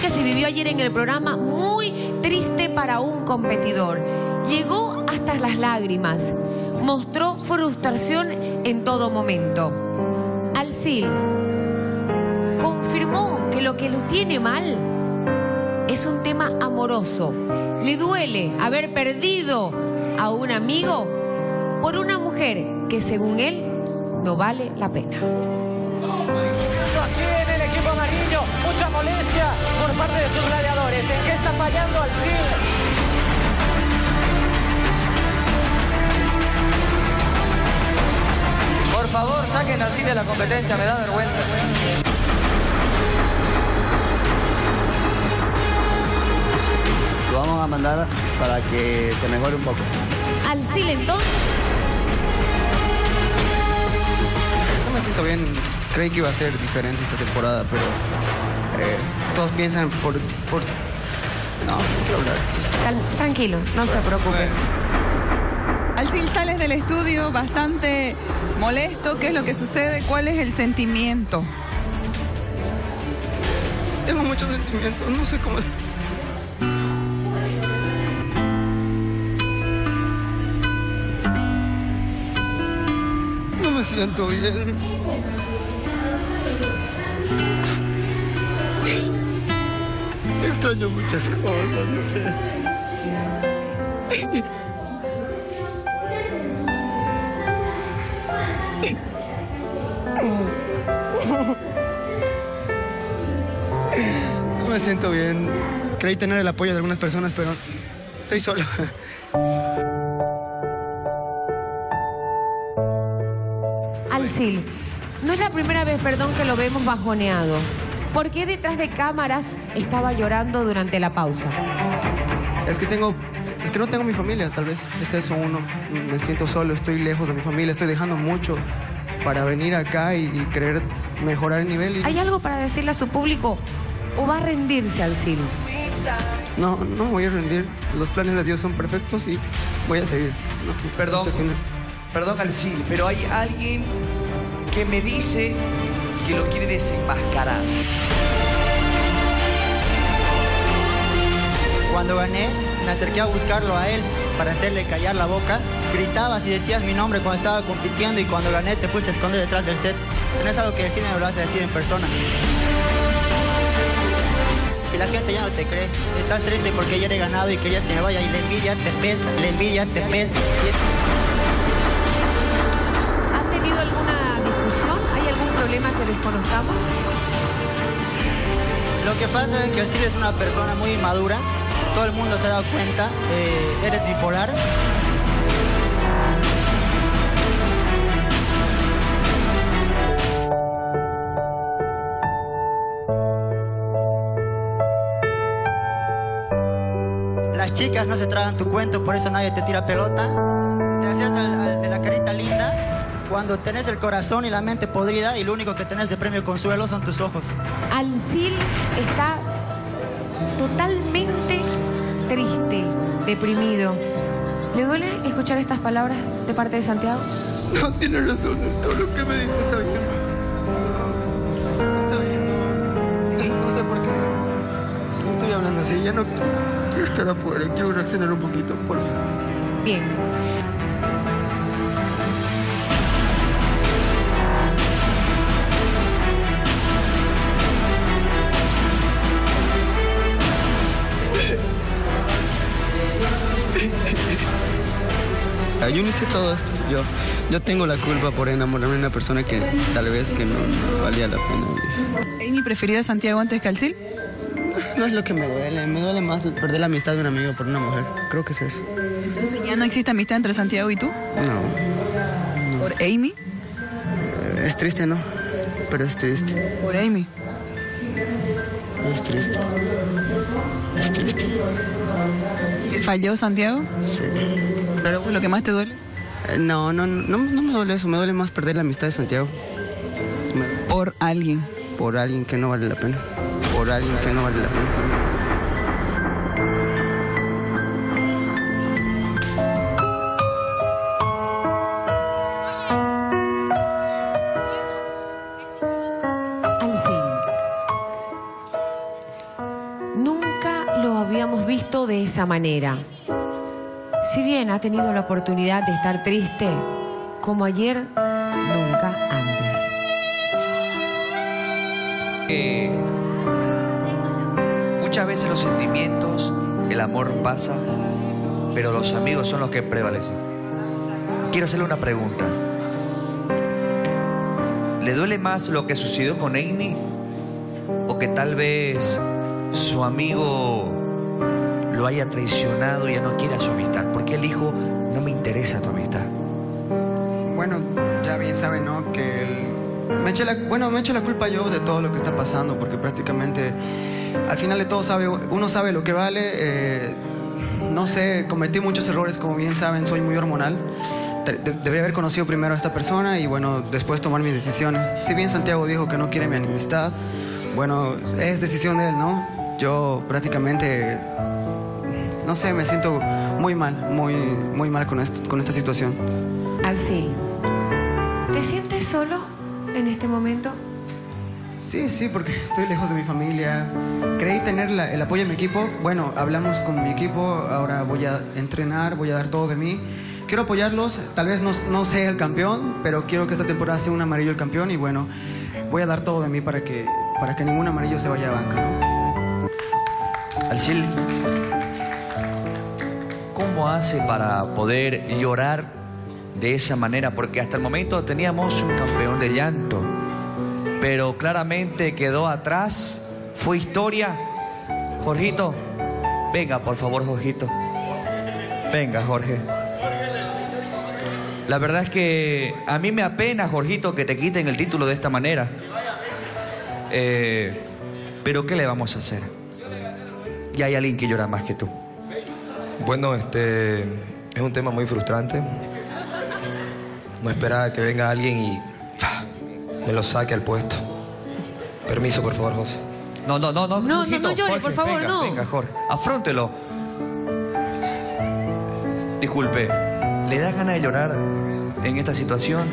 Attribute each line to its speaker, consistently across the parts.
Speaker 1: que se vivió ayer en el programa, muy triste para un competidor. Llegó hasta las lágrimas, mostró frustración en todo momento. Alcil confirmó que lo que lo tiene mal es un tema amoroso. Le duele haber perdido a un amigo por una mujer que según él no vale la pena.
Speaker 2: Mucha molestia por parte de sus gladiadores. ¿En qué está fallando al
Speaker 3: Por favor, saquen al cine de la competencia, me da vergüenza.
Speaker 4: Lo vamos a mandar para que se mejore un poco.
Speaker 1: Alcil entonces
Speaker 5: No me siento bien. Creí que iba a ser diferente esta temporada, pero eh, todos piensan por, por... No, no quiero hablar.
Speaker 1: Tranquilo, no se preocupe.
Speaker 6: Alcil, sales del estudio bastante molesto. ¿Qué es lo que sucede? ¿Cuál es el sentimiento?
Speaker 5: Tengo muchos sentimientos, no sé cómo... No me siento bien. Extraño muchas cosas, no sé. No me siento bien. Creí tener el apoyo de algunas personas, pero estoy solo.
Speaker 1: Alcil, no es la primera vez, perdón, que lo vemos bajoneado. ¿Por qué detrás de cámaras estaba llorando durante la pausa?
Speaker 5: Es que tengo, es que no tengo mi familia, tal vez. Es eso uno. Me siento solo, estoy lejos de mi familia, estoy dejando mucho para venir acá y, y querer mejorar el nivel. y-
Speaker 1: ¿Hay algo para decirle a su público o va a rendirse Alcil?
Speaker 5: No, no me voy a rendir. Los planes de Dios son perfectos y voy a seguir. No,
Speaker 3: Perdón. Perdón, Alcil, pero hay alguien que me dice que lo quiere desenmascarar.
Speaker 7: Cuando gané, me acerqué a buscarlo a él para hacerle callar la boca. Gritabas y decías mi nombre cuando estaba compitiendo y cuando gané te fuiste a esconder detrás del set. Tenés algo que decirme, me lo vas a decir en persona. Y la gente ya no te cree. Estás triste porque ayer he ganado y querías que me vaya y la envidia te pesa, la envidia te pesa.
Speaker 1: Que desconozcamos?
Speaker 7: Lo que pasa es que el Ciro es una persona muy madura. Todo el mundo se ha dado cuenta. Eh, eres bipolar. Las chicas no se tragan tu cuento, por eso nadie te tira pelota. Te hacías al de la carita linda cuando tenés el corazón y la mente podrida y lo único que tenés de premio consuelo son tus ojos.
Speaker 1: Alcil está totalmente triste, deprimido. ¿Le duele escuchar estas palabras de parte de Santiago?
Speaker 5: No, tiene razón. Todo lo que me dijo está bien. Está bien, no. No sé por qué. No estoy hablando así. Ya no quiero estar afuera. Quiero reaccionar un poquito, por favor.
Speaker 1: Bien.
Speaker 5: Ah, Yo no hice todo esto. Yo, yo tengo la culpa por enamorarme de una persona que tal vez que no, no valía la pena.
Speaker 6: ¿Amy preferida Santiago antes que Alcil?
Speaker 5: No es lo que me duele. Me duele más perder la amistad de un amigo por una mujer. Creo que es eso.
Speaker 6: Entonces ya no existe amistad entre Santiago y tú.
Speaker 5: No.
Speaker 6: ¿Por Amy?
Speaker 5: Eh, Es triste, ¿no? Pero es triste.
Speaker 6: Por Amy.
Speaker 5: Es triste. Es triste.
Speaker 6: ¿Te falló Santiago?
Speaker 5: Sí.
Speaker 6: ¿Eso es lo que más te duele?
Speaker 5: Eh, No, no, no, no me duele eso. Me duele más perder la amistad de Santiago.
Speaker 6: Por alguien.
Speaker 5: Por alguien que no vale la pena. Por alguien que no vale la pena.
Speaker 1: Alcil. Nunca lo habíamos visto de esa manera. Si bien ha tenido la oportunidad de estar triste, como ayer, nunca antes.
Speaker 3: Eh, muchas veces los sentimientos, el amor pasa, pero los amigos son los que prevalecen. Quiero hacerle una pregunta. ¿Le duele más lo que sucedió con Amy o que tal vez su amigo lo haya traicionado y ya no quiera su amistad? Porque él dijo, no me interesa tu amistad.
Speaker 5: Bueno, ya bien saben, ¿no? Que el- me bueno, me echo la culpa yo de todo lo que está pasando, porque prácticamente al final de todo sabe, uno sabe lo que vale. eh, no sé, cometí muchos errores, como bien saben, soy muy hormonal. De- debería haber conocido primero a esta persona y bueno, después tomar mis decisiones. Si bien Santiago dijo que no quiere mi amistad, bueno, es decisión de él, ¿no? Yo prácticamente, no sé, me siento muy mal, muy, muy mal con, est- con esta situación.
Speaker 1: Alcil, ¿te sientes solo en este momento?
Speaker 5: Sí, sí, porque estoy lejos de mi familia. Creí tener la- el apoyo de mi equipo. Bueno, hablamos con mi equipo. Ahora voy a entrenar, voy a dar todo de mí. Quiero apoyarlos. Tal vez no, no sea el campeón, pero quiero que esta temporada sea un amarillo el campeón. Y bueno, voy a dar todo de mí para que, para que ningún amarillo se vaya a banca, ¿no?
Speaker 3: Alcil, ¿cómo hace para poder llorar de esa manera? Porque hasta el momento teníamos un campeón de llanto, pero claramente quedó atrás, fue historia. Jorgito, venga por favor, Jorgito. Venga, Jorge. La verdad es que a mí me apena, Jorgito, que te quiten el título de esta manera. Eh, pero ¿qué le vamos a hacer? Y hay alguien que llora más que tú.
Speaker 8: Bueno, este es un tema muy frustrante. No esperaba que venga alguien y me lo saque al puesto. Permiso, por favor, José.
Speaker 3: No, no, no, no.
Speaker 1: No, no, no llore,
Speaker 3: Jorge,
Speaker 1: por favor,
Speaker 3: venga,
Speaker 1: no.
Speaker 3: Venga, Jorge, afróntelo. Disculpe, ¿le da ganas de llorar en esta situación?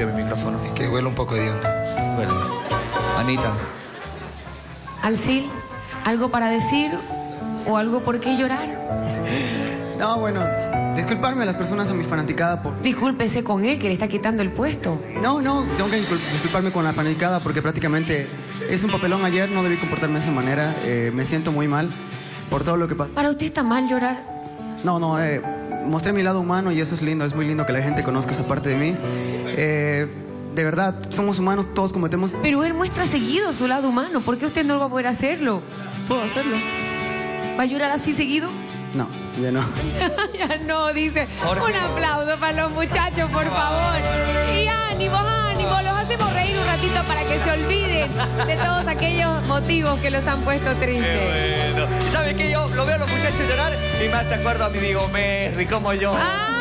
Speaker 3: Limpio mi micrófono.
Speaker 8: Es que huele un poco hediondo.
Speaker 3: Bueno, Anita,
Speaker 1: Alcil, ¿algo para decir o algo por qué llorar?
Speaker 5: No, bueno, disculparme a las personas, a mi fanaticada por...
Speaker 1: Discúlpese con él que le está quitando el puesto.
Speaker 5: No, no, tengo que discul- disculparme con la fanaticada porque prácticamente es un papelón ayer, no debí comportarme de esa manera. eh, me siento muy mal por todo lo que pasó.
Speaker 1: ¿Para usted está mal llorar?
Speaker 5: No, no, eh, mostré mi lado humano y eso es lindo, es muy lindo que la gente conozca esa parte de mí. Eh, de verdad, somos humanos, todos cometemos...
Speaker 1: Pero él muestra seguido su lado humano. ¿Por qué usted no va a poder hacerlo?
Speaker 5: ¿Puedo hacerlo?
Speaker 1: ¿Va a llorar así seguido?
Speaker 5: No, ya no.
Speaker 1: ya no, dice.
Speaker 3: Jorge.
Speaker 1: Un aplauso para los muchachos, por favor. Y ánimos, ánimos. Los hacemos reír un ratito para que se olviden de todos aquellos motivos que los han puesto tristes.
Speaker 3: bueno. ¿Sabes qué? Yo lo veo a los muchachos llorar y me hace acuerdo a mi amigo Merry, como yo.
Speaker 1: ¡Ah!